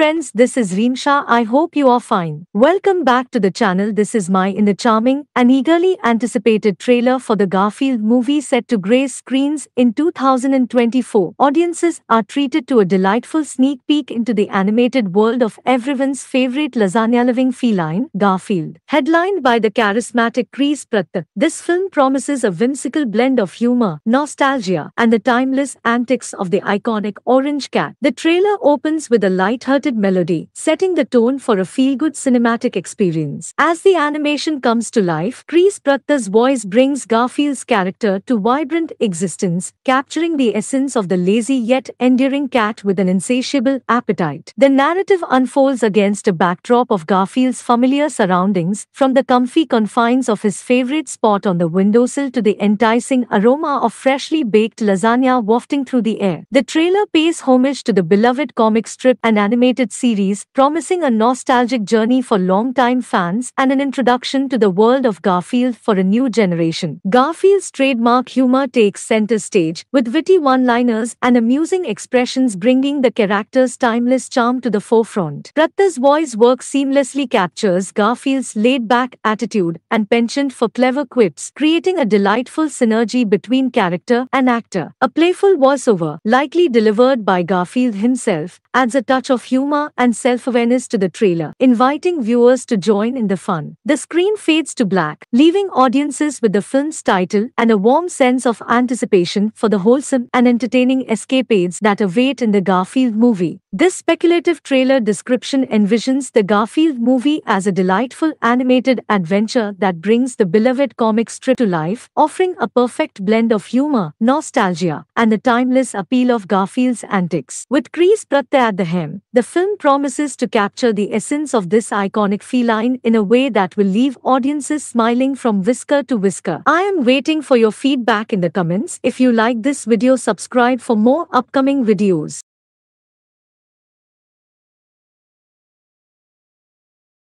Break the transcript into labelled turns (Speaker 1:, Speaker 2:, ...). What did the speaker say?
Speaker 1: friends, this is Reemsha. I hope you are fine. Welcome back to the channel. This is my in the charming and eagerly anticipated trailer for the Garfield movie set to grace screens in 2024. Audiences are treated to a delightful sneak peek into the animated world of everyone's favorite lasagna-loving feline, Garfield. Headlined by the charismatic Chris Pratt, this film promises a whimsical blend of humor, nostalgia, and the timeless antics of the iconic orange cat. The trailer opens with a light-hearted melody, setting the tone for a feel-good cinematic experience. As the animation comes to life, Chris Pratt's voice brings Garfield's character to vibrant existence, capturing the essence of the lazy yet endearing cat with an insatiable appetite. The narrative unfolds against a backdrop of Garfield's familiar surroundings, from the comfy confines of his favorite spot on the windowsill to the enticing aroma of freshly baked lasagna wafting through the air. The trailer pays homage to the beloved comic strip and animated series, promising a nostalgic journey for longtime fans and an introduction to the world of Garfield for a new generation. Garfield's trademark humor takes center stage, with witty one-liners and amusing expressions bringing the character's timeless charm to the forefront. Pratt's voice work seamlessly captures Garfield's laid-back attitude and penchant for clever quips, creating a delightful synergy between character and actor. A playful voiceover, likely delivered by Garfield himself, adds a touch of humor and self-awareness to the trailer, inviting viewers to join in the fun. The screen fades to black, leaving audiences with the film's title and a warm sense of anticipation for the wholesome and entertaining escapades that await in the Garfield movie. This speculative trailer description envisions the Garfield movie as a delightful animated adventure that brings the beloved comic strip to life, offering a perfect blend of humor, nostalgia, and the timeless appeal of Garfield's antics. With Chris Pratt at the helm, the film promises to capture the essence of this iconic feline in a way that will leave audiences smiling from whisker to whisker. I am waiting for your feedback in the comments. If you like this video subscribe for more upcoming videos.